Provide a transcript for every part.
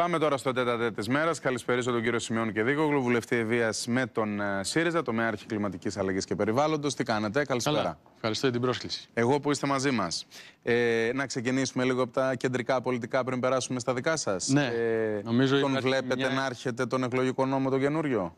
Πάμε τώρα στο τέταρτε της μέρας. Καλησπέριζω τον κύριο Σιμεών και Δίκογλου, βουλευτή Ευεία με τον ε, ΣΥΡΙΖΑ, τομέα κλιματική αλλαγής και περιβάλλοντος. Τι κάνετε, καλησπέρα. Καλά. Ευχαριστώ για την πρόσκληση. Εγώ που είστε μαζί μας. Ε, να ξεκινήσουμε λίγο από τα κεντρικά πολιτικά πριν περάσουμε στα δικά σας. Ναι, ε, νομίζω τον υπάρχει βλέπετε μια- να έρχεται τον εκλογικό νόμο το καινούριο;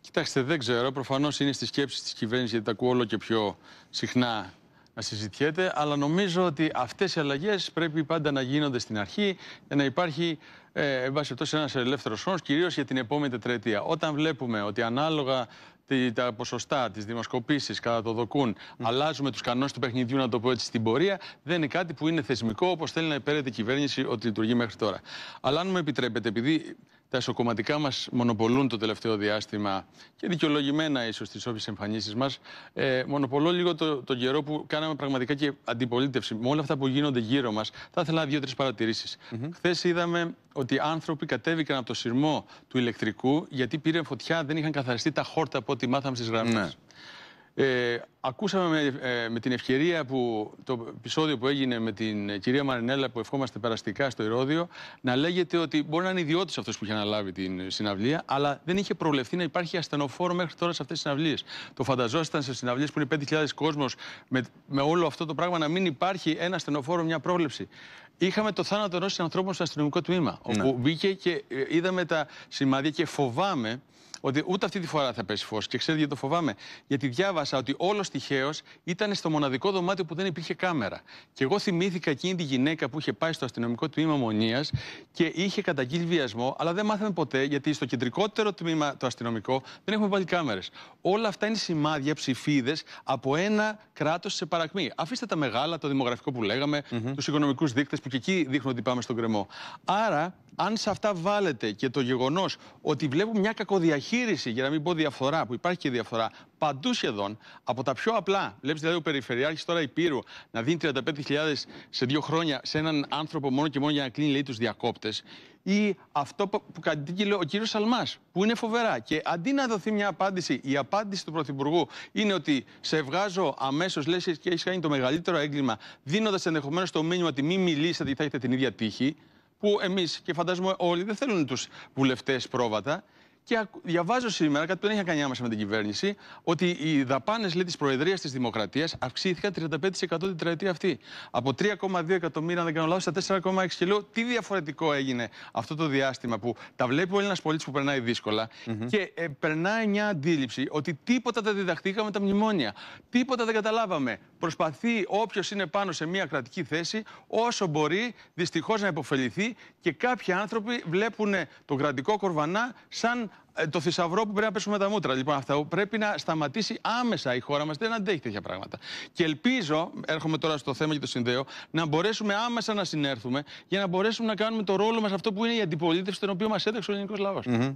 Κοιτάξτε, δεν ξέρω. Προφανώς είναι στι σκέψει της κυβέρνησης γιατί τα ακούω όλο και πιο συχνά να συζητιέται. Αλλά νομίζω ότι αυτές οι αλλαγές πρέπει πάντα να γίνονται στην αρχή για να υπάρχει, ε, εν πάση περιπτώσει, ένας ελεύθερος χρόνο, κυρίως για την επόμενη τετραετία. Όταν βλέπουμε ότι ανάλογα τη- τα ποσοστά, τι δημοσκοπήσεις κατά το δοκούν, αλλάζουμε τους κανόνες του παιχνιδιού, να το πω έτσι, στην πορεία, δεν είναι κάτι που είναι θεσμικό όπως θέλει να υπέρεται η κυβέρνηση ότι λειτουργεί μέχρι τώρα. Αλλά αν μου επιτρέπετε, επειδή τα εσωκομματικά μας μονοπολούν το τελευταίο διάστημα και δικαιολογημένα ίσως τις όποιες εμφανίσεις μας, ε, μονοπολώ λίγο το, το καιρό που κάναμε πραγματικά και αντιπολίτευση. Με όλα αυτά που γίνονται γύρω μας, θα ήθελα δύο-τρεις παρατηρήσεις. Χθες είδαμε ότι άνθρωποι κατέβηκαν από το σειρμό του ηλεκτρικού γιατί πήρε φωτιά, δεν είχαν καθαριστεί τα χόρτα από ό,τι μάθαμε στις γραμμές. Ναι. Ε, ακούσαμε με, ε, με την ευκαιρία που το επεισόδιο που έγινε με την ε, κυρία Μαρινέλα που ευχόμαστε περαστικά στο Ηρώδιο να λέγεται ότι μπορεί να είναι ιδιώτης αυτός που είχε αναλάβει την ε, συναυλία, αλλά δεν είχε προβλεφθεί να υπάρχει ασθενοφόρο μέχρι τώρα σε αυτές τις συναυλίες. Το φανταζόσασταν σε συναυλίες που είναι 5.000 κόσμος με, με όλο αυτό το πράγμα να μην υπάρχει ένα ασθενοφόρο, μια πρόβλεψη. Είχαμε το θάνατο ενός ανθρώπου στο αστυνομικό τμήμα, όπου μπήκε και ε, είδαμε τα σημάδια και φοβάμαι ότι ούτε αυτή τη φορά θα πέσει φως. Και ξέρετε γιατί το φοβάμαι; Γιατί διάβασα ότι όλος τυχαίως ήταν στο μοναδικό δωμάτιο που δεν υπήρχε κάμερα. Και εγώ θυμήθηκα εκείνη τη γυναίκα που είχε πάει στο αστυνομικό τμήμα Μονίας και είχε καταγγείλει βιασμό, αλλά δεν μάθαμε ποτέ γιατί στο κεντρικότερο τμήμα το αστυνομικό δεν έχουμε βάλει κάμερες. Όλα αυτά είναι σημάδια, ψηφίδες από ένα κράτος σε παρακμή. Αφήστε τα μεγάλα, το δημογραφικό που λέγαμε, τους οικονομικούς δείκτες που και εκεί δείχνουν ότι πάμε στον κρεμό. Άρα, αν σε αυτά βάλετε και το γεγονός ότι βλέπουμε μια κακοδιαχείριση, για να μην πω διαφθορά, που υπάρχει και διαφθορά, παντού σχεδόν, από τα πιο απλά. Βλέπεις δηλαδή ο Περιφερειάρχης τώρα Υπήρου να δίνει 35.000 σε δύο χρόνια σε έναν άνθρωπο μόνο και μόνο για να κλείνει λέει, τους διακόπτες. Ή αυτό που που κατήγγειλε ο κύριος Σαλμάς, που είναι φοβερά. Και αντί να δοθεί μια απάντηση, η απάντηση του Πρωθυπουργού είναι ότι σε βγάζω αμέσως, λες και έχεις κάνει το μεγαλύτερο έγκλημα, δίνοντας ενδεχομένως το μήνυμα ότι μην μιλήσετε γιατί θα έχετε την ίδια τύχη που εμείς και φαντάζομαι όλοι δεν θέλουν τους βουλευτές πρόβατα. Και ακου- διαβάζω σήμερα, κάτι που δεν έχει κάνει άμεσα με την κυβέρνηση, ότι οι δαπάνες της Προεδρίας της Δημοκρατίας αυξήθηκαν 35% την τετραετία αυτή. Από 3,2 εκατομμύρια, αν δεν κάνω λάθος, στα 4,6. Και λέω τι διαφορετικό έγινε αυτό το διάστημα που τα βλέπει ο Έλληνας πολίτης που περνάει δύσκολα και ε, περνάει μια αντίληψη ότι τίποτα δεν διδαχτήκαμε τα μνημόνια. Τίποτα δεν καταλάβαμε. Προσπαθεί όποιος είναι πάνω σε μια κρατική θέση όσο μπορεί δυστυχώς να υποφεληθεί και κάποιοι άνθρωποι βλέπουν τον κρατικό κορβανά σαν ε, το θησαυρό που πρέπει να πέσουμε τα μούτρα. Λοιπόν, αυτό πρέπει να σταματήσει άμεσα η χώρα μας. Δεν αντέχει τέτοια πράγματα. Και ελπίζω, έρχομαι τώρα στο θέμα και το συνδέω, να μπορέσουμε άμεσα να συνέρθουμε για να μπορέσουμε να κάνουμε το ρόλο μας αυτό που είναι η αντιπολίτευση, τον οποίο μας έδειξε ο ελληνικό λαός. Μμμ.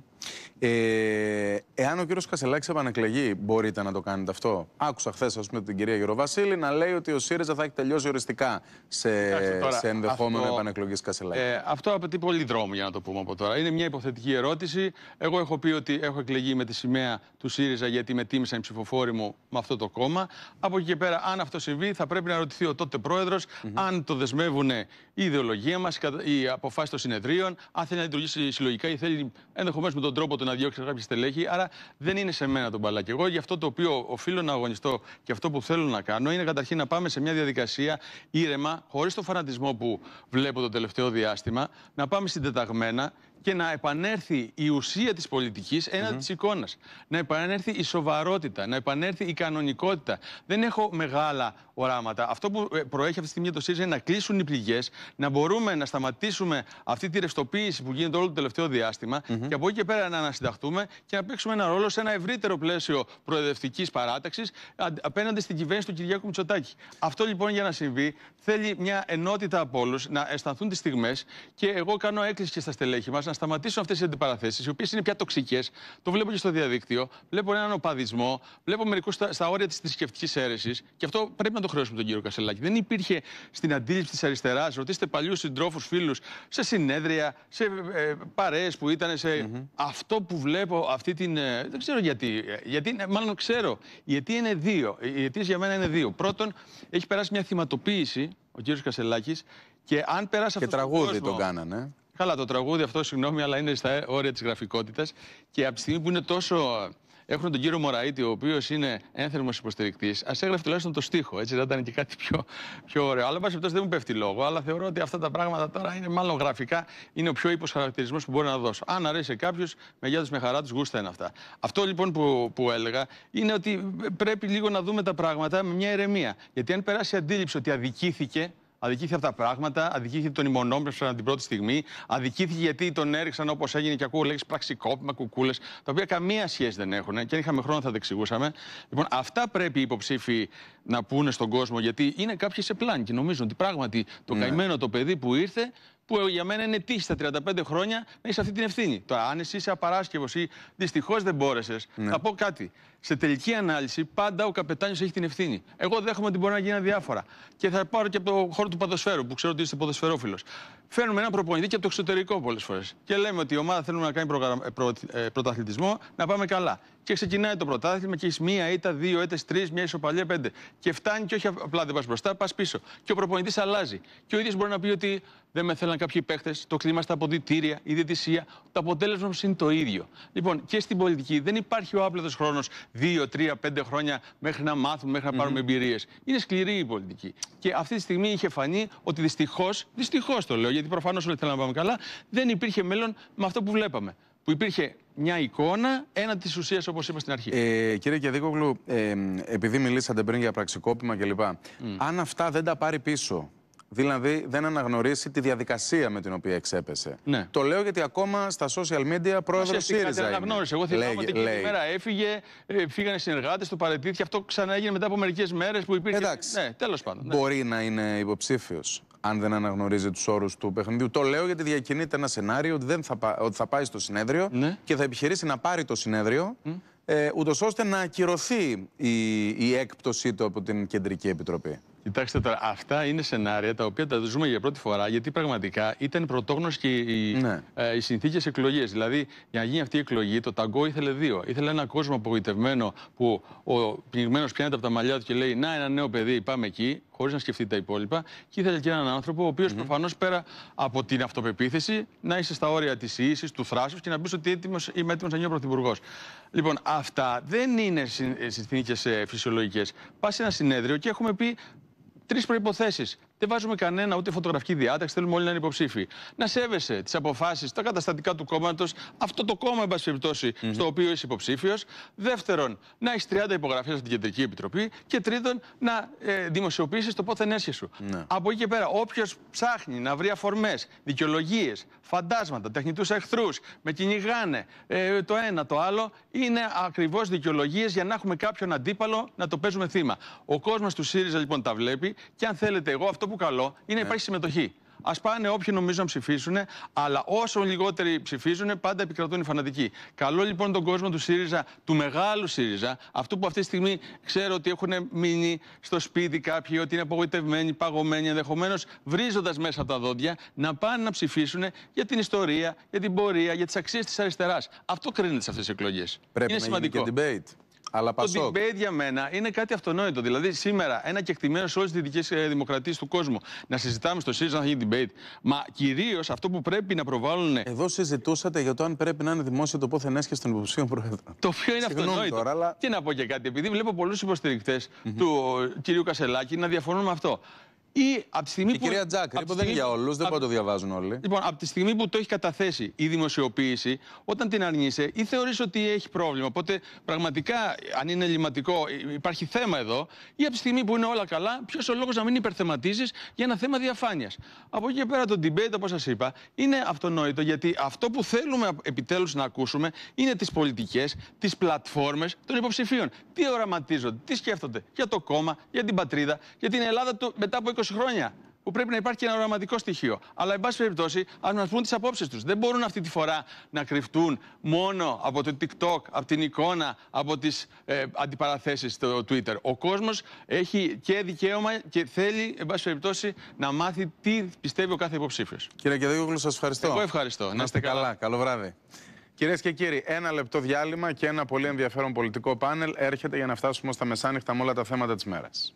Ε, εάν ο κύριος Κασελάκης επανεκλεγεί, μπορείτε να το κάνετε αυτό. Άκουσα χθες, ας πούμε, την κυρία Γεροβασίλη να λέει ότι ο ΣΥΡΙΖΑ θα έχει τελειώσει οριστικά σε, Κοιτάξτε τώρα, σε ενδεχόμενο αυτό- επανεκλογής Κασελάκη. Ε, αυτό απαιτεί πολύ δρόμο για να το πούμε από τώρα. Είναι μια υποθετική ερώτηση. Εγώ έχω πει ότι έχω εκλεγεί με τη σημαία του ΣΥΡΙΖΑ γιατί με τίμησαν οι ψηφοφόροι μου με αυτό το κόμμα. Από εκεί και πέρα, αν αυτό συμβεί, θα πρέπει να ρωτηθεί ο τότε πρόεδρος αν το δεσμεύουν η ιδεολογία μας, οι αποφάσει των συνεδρίων, αν θέλει να λειτουργήσει συλλογικά ή θέλει ενδεχομένως με τον τρόπο του να διώξει κάποια στελέχη. Άρα δεν είναι σε μένα το μπαλάκι. Εγώ γι' αυτό το οποίο οφείλω να αγωνιστώ και αυτό που θέλω να κάνω είναι καταρχήν να πάμε σε μια διαδικασία ήρεμα, χωρίς το φανατισμό που βλέπω το τελευταίο διάστημα, να πάμε συντεταγμένα και να επανέλθει η ουσία της πολιτικής έναντι της εικόνας. Να επανέλθει η σοβαρότητα, να επανέλθει η κανονικότητα. Δεν έχω μεγάλα οράματα. Αυτό που ε, προέχει αυτή τη στιγμή το ΣΥΡΙΖΑ είναι να κλείσουν οι πληγές, να μπορούμε να σταματήσουμε αυτή τη ρευστοποίηση που γίνεται όλο το τελευταίο διάστημα και από εκεί και πέρα να ανασυνταχτούμε και να παίξουμε ένα ρόλο σε ένα ευρύτερο πλαίσιο προεδρευτικής παράταξης αν- απέναντι στην κυβέρνηση του Κυριάκου Μητσοτάκη. Αυτό λοιπόν για να συμβεί θέλει μια ενότητα από όλους, να αισθανθούν τις στιγμές και εγώ κάνω έκκληση και στα στελέχη μας να σταματήσουν αυτές οι αντιπαραθέσεις, οι οποίες είναι πια τοξικές. Το βλέπω και στο διαδίκτυο. Βλέπω έναν οπαδισμό, βλέπω μερικούς στα, στα όρια της θρησκευτικής αίρεσης και αυτό πρέπει να το χρεώσουμε τον κύριο Κασελάκη. Δεν υπήρχε στην αντίληψη της αριστεράς, ρωτήστε παλιούς συντρόφους, φίλους, σε συνέδρια, σε ε, παρέες που ήταν, σε αυτό που βλέπω, αυτή την. ε, δεν ξέρω γιατί. ε, γιατί είναι- μάλλον ξέρω. Η αιτία είναι δύο. Οι αιτίε για μένα είναι δύο. Πρώτον, έχει περάσει μια θυματοποίηση ο κύριος Κασελάκης και αν περάσει και αυτός στον τραγούδι κόσμο- τον κάνανε. Καλά, το τραγούδι αυτό, συγγνώμη, αλλά είναι στα όρια της γραφικότητας. Και από τη στιγμή που είναι τόσο έχουν τον κύριο Μωραήτη, ο οποίος είναι ένθερμος υποστηρικτής, ας έγραφε τουλάχιστον το στίχο. Έτσι, θα ήταν και κάτι πιο, πιο ωραίο. Αλλά, πάση δεν μου πέφτει λόγο. Αλλά θεωρώ ότι αυτά τα πράγματα τώρα είναι μάλλον γραφικά, είναι ο πιο ύπος χαρακτηρισμός που μπορεί να δώσω. Αν αρέσει σε κάποιου, με γεια τους, με χαρά τους, γούστα είναι αυτά. Αυτό λοιπόν που, που έλεγα είναι ότι πρέπει λίγο να δούμε τα πράγματα με μια ηρεμία. Γιατί αν περάσει αντίληψη ότι αδικήθηκε, Αδικήθηκε αυτά τα πράγματα, αδικήθηκε τον ημονόμευσαν την πρώτη στιγμή, αδικήθηκε γιατί τον έριξαν όπως έγινε και ακούω λέξεις πραξικόπημα, κουκούλες, τα οποία καμία σχέση δεν έχουν και αν είχαμε χρόνο θα τα εξηγούσαμε. Λοιπόν, αυτά πρέπει οι υποψήφοι να πούνε στον κόσμο, γιατί είναι κάποιοι σε πλάνη και νομίζουν ότι πράγματι το ναι. καημένο το παιδί που ήρθε που για μένα είναι τύχη στα 35 χρόνια να έχεις αυτή την ευθύνη. Το αν εσύ είσαι απαράσκευος ή δυστυχώς δεν μπόρεσες, ναι. θα πω κάτι. Σε τελική ανάλυση, πάντα ο καπετάνιος έχει την ευθύνη. Εγώ δέχομαι ότι μπορεί να γίνει διάφορα. Και θα πάρω και από το χώρο του ποδοσφαίρου, που ξέρω ότι είστε ποδοσφαιρόφιλος. Φέρνουμε ένα προπονητή και από το εξωτερικό πολλές φορές. Και λέμε ότι η ομάδα θέλουμε να κάνει προγραμ... Ε, προ... Ε, πρωταθλητισμό, να πάμε καλά. Και ξεκινάει το πρωτάθλημα και έχεις μία ήττα, δύο ήττες, τρεις, μια ισοπαλία, πέντε. Και φτάνει και όχι απλά δεν πας μπροστά, πας πίσω. Και ο προπονητής αλλάζει. Και ο ίδιος μπορεί να πει ότι δεν με θέλαν κάποιοι παίχτες, το κλίμα στα αποδητήρια, η διαιτησία. Το αποτέλεσμα είναι το ίδιο. Λοιπόν, και στην πολιτική δεν υπάρχει ο άπλετος χρόνος δύο, τρία, πέντε χρόνια μέχρι να μάθουμε, μέχρι να πάρουμε mm -hmm. εμπειρίες. Είναι σκληρή η πολιτική. Και αυτή τη στιγμή είχε φανεί ότι δυστυχώς, δυστυχώς το λέω, γιατί προφανώς όλοι θέλουν να πάμε καλά, δεν υπήρχε μέλλον με αυτό που βλέπαμε. Που υπήρχε μια εικόνα ένα της ουσίας, όπως είπα στην αρχή. Ε, κύριε Κεδίκογλου, ε, επειδή μιλήσατε πριν για πραξικόπημα κλπ. Mm. Αν αυτά δεν τα πάρει πίσω Δηλαδή δεν αναγνωρίσει τη διαδικασία με την οποία εξέπεσε. Ναι. Το λέω γιατί ακόμα στα social media πρόεδρος ΣΥΡΙΖΑ. Δεν αναγνώρισε. Εγώ θυμάμαι ότι εκείνη τη μέρα έφυγε, ε, φύγανε συνεργάτες, το παρετήθηκε. Αυτό ξανά έγινε μετά από μερικές μέρες που υπήρχε. Εντάξει. Ναι, τέλος πάντων. Ναι. Μπορεί να είναι υποψήφιος αν δεν αναγνωρίζει τους όρους του παιχνιδιού. Το λέω γιατί διακινείται ένα σενάριο ότι, δεν θα, ότι θα πάει στο συνέδριο ναι. και θα επιχειρήσει να πάρει το συνέδριο. Mm. Ε, ούτως ώστε να ακυρωθεί η, η έκπτωσή του από την Κεντρική Επιτροπή. Κοιτάξτε τώρα, αυτά είναι σενάρια τα οποία τα ζούμε για πρώτη φορά, γιατί πραγματικά ήταν πρωτόγνωση και οι, ναι. ε, οι συνθήκες εκλογές. Δηλαδή, για να γίνει αυτή η εκλογή, το ταγκό ήθελε δύο. Ήθελε ένα κόσμο απογοητευμένο που ο πνιγμένος πιάνεται από τα μαλλιά του και λέει Να, ένα νέο παιδί, πάμε εκεί, χωρίς να σκεφτεί τα υπόλοιπα. Και ήθελε και έναν άνθρωπο, ο οποίος mm -hmm. προφανώς πέρα από την αυτοπεποίθηση, να είσαι στα όρια της ίση, του θράσους και να πεις ότι έτοιμος, είμαι έτοιμος να γίνω πρωθυπουργός. Λοιπόν, αυτά δεν είναι συνθήκες φυσιολογικές. Πας σε ένα συνέδριο και έχουμε πει τρεις προποθέσει. Δεν βάζουμε κανένα ούτε φωτογραφική διάταξη, θέλουμε όλοι να είναι υποψήφοι. Να σέβεσαι τις αποφάσεις, τα καταστατικά του κόμματος, αυτό το κόμμα, εν πάση περιπτώσει, mm -hmm. στο οποίο είσαι υποψήφιος. Δεύτερον, να έχεις 30 υπογραφές από την Κεντρική Επιτροπή. Και τρίτον, να ε, δημοσιοποιήσεις το πόθεν έσχε σου. Ναι. Από εκεί και πέρα, όποιος ψάχνει να βρει αφορμές, δικαιολογίες, φαντάσματα, τεχνητούς εχθρούς, με κυνηγάνε ε, το ένα το άλλο, είναι ακριβώς δικαιολογίες για να έχουμε κάποιον αντίπαλο να το παίζουμε θύμα. Ο κόσμος του ΣΥΡΙΖΑ λοιπόν τα βλέπει και αν θέλετε, εγώ αυτό που καλό είναι να υπάρχει συμμετοχή. Α πάνε όποιοι νομίζουν να ψηφίσουν, αλλά όσο λιγότεροι ψηφίζουν, πάντα επικρατούν οι φανατικοί. Καλό λοιπόν τον κόσμο του ΣΥΡΙΖΑ, του μεγάλου ΣΥΡΙΖΑ, αυτού που αυτή τη στιγμή ξέρω ότι έχουν μείνει στο σπίτι κάποιοι, ότι είναι απογοητευμένοι, παγωμένοι, ενδεχομένως βρίζοντας μέσα τα δόντια, να πάνε να ψηφίσουν για την ιστορία, για την πορεία, για τις αξίες της αριστεράς. Αυτό κρίνεται σε αυτές τις εκλογές. Πρέπει είναι να σημαντικό. Γίνει και debate. Αλλά το debate για μένα είναι κάτι αυτονόητο. Δηλαδή, σήμερα ένα κεκτημένο σε όλες τις δυτικές δημοκρατίες του κόσμου να συζητάμε στο ΣΥΡΙΖΑ να γίνει debate. Μα κυρίως αυτό που πρέπει να προβάλλουν. Εδώ συζητούσατε για το αν πρέπει να είναι δημόσιο το πόθεν έσχε των υποψήφιων πρόεδρων. Το οποίο είναι αυτονόητο. Τώρα, αλλά... Και να πω και κάτι. Επειδή βλέπω πολλούς υποστηρικτές mm -hmm. του κυρίου Κασελάκη να διαφωνούν με αυτό. Ή από τη στιγμή η που. κυρία Τζάκ, δεν είναι για όλους, δεν μπορεί να το διαβάζουν όλοι. Λοιπόν, από τη στιγμή που το έχει καταθέσει η δημοσιοποίηση, όταν την αρνείσαι, ή θεωρείς ότι έχει πρόβλημα. Οπότε πραγματικά, αν είναι ελληματικό, υπάρχει θέμα εδώ, ή από τη στιγμή που είναι όλα καλά, ποιος ο λόγος να μην υπερθεματίζεις για ένα θέμα διαφάνειας. Από εκεί και πέρα το debate, όπως σας είπα, είναι αυτονόητο γιατί αυτό που θέλουμε επιτέλους να ακούσουμε είναι τις πολιτικές, τις πλατφόρμες των υποψηφίων. Τι οραματίζονται, τι σκέφτονται για το κόμμα, για την πατρίδα, για την Ελλάδα του μετά από 20 χρόνια που πρέπει να υπάρχει και ένα οραματικό στοιχείο. Αλλά, εν πάση περιπτώσει, ας μας πούν τις απόψεις τους. Δεν μπορούν αυτή τη φορά να κρυφτούν μόνο από το TikTok, από την εικόνα, από τις ε, αντιπαραθέσεις στο Twitter. Ο κόσμος έχει και δικαίωμα και θέλει, εν πάση περιπτώσει, να μάθει τι πιστεύει ο κάθε υποψήφιος. Κύριε Κεδίγογλου, σας ευχαριστώ. Εγώ ευχαριστώ. Να είστε καλά. Καλό βράδυ. Κυρίες και κύριοι, ένα λεπτό διάλειμμα και ένα πολύ ενδιαφέρον πολιτικό πάνελ έρχεται για να φτάσουμε στα μεσάνυχτα με όλα τα θέματα της μέρας.